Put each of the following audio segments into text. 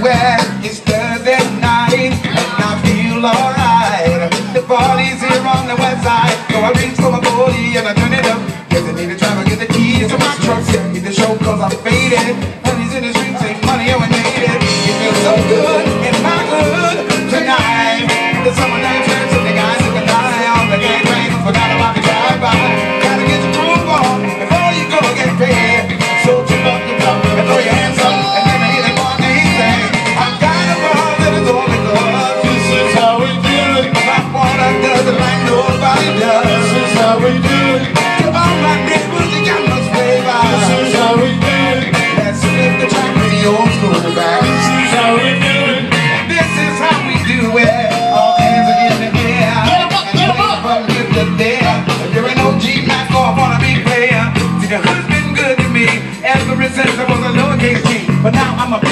It's Thursday night, and I feel alright. The party's here on the west side. So I reach for my body and I turn it up. Guess I need to try to get the keys to my truck. Get the show cause I'm faded. I'm a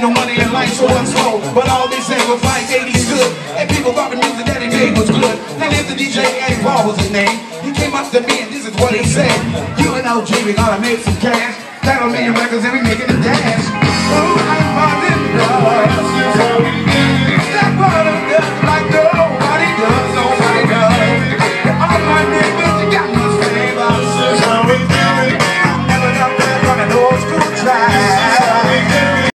ain't no money in life, so I'm slow. But all they said was like 80s good. And people thought the music that they made was good. Now if the DJ ain't Paul was his name, he came up to me and this is what he said. You and OG, we gotta make some cash. Battle million records and we making a dance.